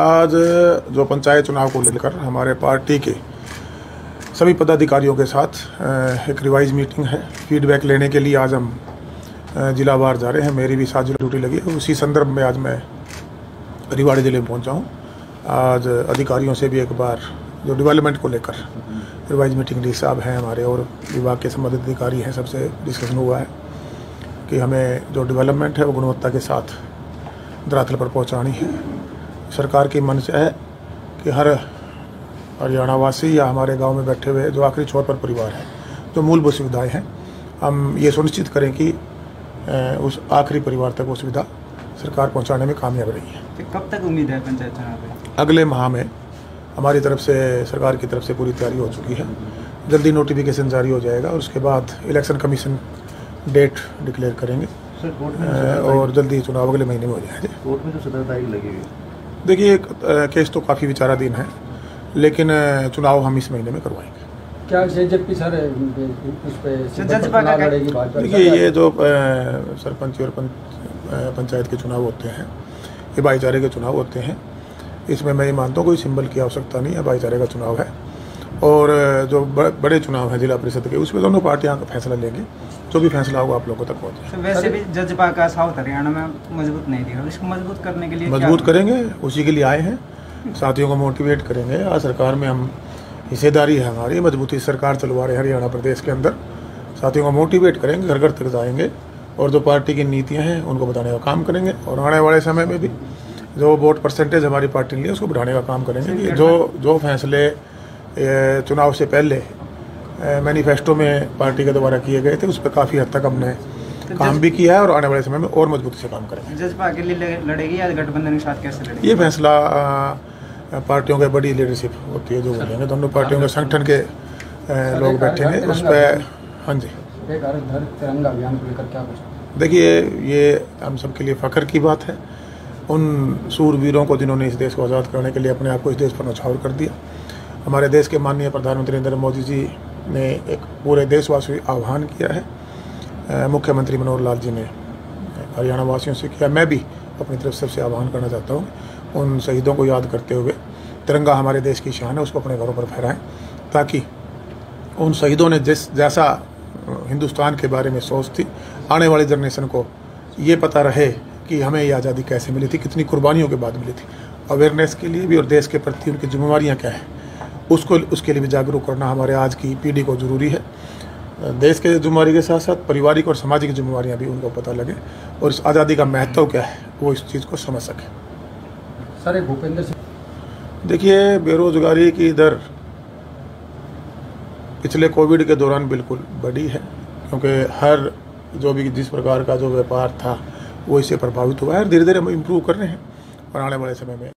आज जो पंचायत चुनाव को लेकर हमारे पार्टी के सभी पदाधिकारियों के साथ एक रिवाइज मीटिंग है। फीडबैक लेने के लिए आज हम जिला जिलावार जा रहे हैं। मेरी भी साथ ड्यूटी लगी है। उसी संदर्भ में आज मैं रिवाड़ी ज़िले में पहुँचा हूँ। आज अधिकारियों से भी एक बार, जो डेवलपमेंट को लेकर रिवाइज मीटिंग डी साहब हैं हमारे और विभाग के संबंधित अधिकारी हैं, सबसे डिस्कशन हुआ है कि हमें जो डेवलपमेंट है, वो गुणवत्ता के साथ धरातल पर पहुंचानी है। सरकार की मन से है कि हर हरियाणा वासी या हमारे गाँव में बैठे हुए जो आखिरी छोर पर परिवार है जो मूलभूत सुविधाएँ हैं हम ये सुनिश्चित करें कि उस आखिरी परिवार तक वो सुविधा सरकार पहुँचाने में कामयाब रही है। तो कब तक उम्मीद है पंचायत चुनाव अगले माह में हमारी तरफ़ से सरकार की तरफ़ से पूरी तैयारी हो चुकी है। जल्दी नोटिफिकेशन जारी हो जाएगा और उसके बाद इलेक्शन कमीशन डेट डिक्लेयर करेंगे। और जल्दी चुनाव अगले महीने में हो जाएँगे। कोर्ट में तो सदर तारीख देखिए केस तो काफ़ी विचाराधीन है लेकिन चुनाव हम इस महीने में करवाएँगे। क्या जेजेपी सर उस पर देखिए ये जो सरपंच और पंचायत के चुनाव होते हैं ये भाईचारे के चुनाव होते हैं। इसमें मैं ये मानता हूँ कोई सिंबल की आवश्यकता नहीं है भाईचारे का चुनाव है। और जो बड़े चुनाव हैं जिला परिषद के उसमें दोनों पार्टियाँ फैसला लेंगी जो भी फैसला होगा आप लोगों तक पहुँचे तो वैसे भी जजपा का साउथ हरियाणा में मज़बूत नहीं दिखा इसको मज़बूत करने के लिए मज़बूत करेंगे उसी के लिए आए हैं साथियों को मोटिवेट करेंगे। आज सरकार में हम हिस्सेदारी है हमारी मजबूती सरकार चलवा रहे हरियाणा प्रदेश के अंदर। साथियों को मोटिवेट करेंगे घर घर तक जाएँगे और जो पार्टी की नीतियाँ हैं उनको बताने का काम करेंगे और आने वाले समय में भी जो वोट परसेंटेज हमारी पार्टी ने लिया उसको बढ़ाने का काम करेंगे। जो जो फैसले चुनाव से पहले मैनिफेस्टो में पार्टी के द्वारा किए गए थे उस पर काफ़ी हद तक हमने तो काम भी किया है और आने वाले समय में और मजबूती से काम करेंगे। जजपा लड़ेगी या गठबंधन के साथ कैसे लड़ेगी? ये फैसला पार्टियों की बड़ी लीडरशिप होती है जो बोलेंगे। दोनों पार्टियों के संगठन के लोग बैठेंगे उस पर हाँ जी। तिरंगा अभियान को लेकर क्या देखिए ये हम सबके लिए फ़ख्र की बात है। उन सूरवीरों को जिन्होंने इस देश को आज़ाद करने के लिए अपने आप को इस देश पर नछावर कर दिया। हमारे देश के माननीय प्रधानमंत्री नरेंद्र मोदी जी ने एक पूरे देशवासी आह्वान किया है। मुख्यमंत्री मनोहर लाल जी ने हरियाणा वासियों से किया। मैं भी अपनी तरफ़ से आह्वान करना चाहता हूँ उन शहीदों को याद करते हुए। तिरंगा हमारे देश की शान है, उसको अपने घरों पर फहराएँ ताकि उन शहीदों ने जिस जैसा हिंदुस्तान के बारे में सोच थी, आने वाली जनरेशन को ये पता रहे कि हमें ये आज़ादी कैसे मिली थी, कितनी कुर्बानियों के बाद मिली थी। अवेयरनेस के लिए भी और देश के प्रति उनकी जिम्मेवारियाँ क्या है? उसको उसके लिए भी जागरूक करना हमारे आज की पीढ़ी को ज़रूरी है। देश के जिम्मेवारी के साथ साथ पारिवारिक और सामाजिक जिम्मेवारियाँ भी उनको पता लगे और इस आज़ादी का महत्व क्या है वो इस चीज़ को समझ सके। सर भूपेंद्र सिंह देखिए बेरोजगारी की दर पिछले कोविड के दौरान बिल्कुल बढ़ी है क्योंकि हर जो भी जिस प्रकार का जो व्यापार था वो इससे प्रभावित हुआ है धीरे धीरे हम इम्प्रूव कर रहे हैं। और आने वाले समय में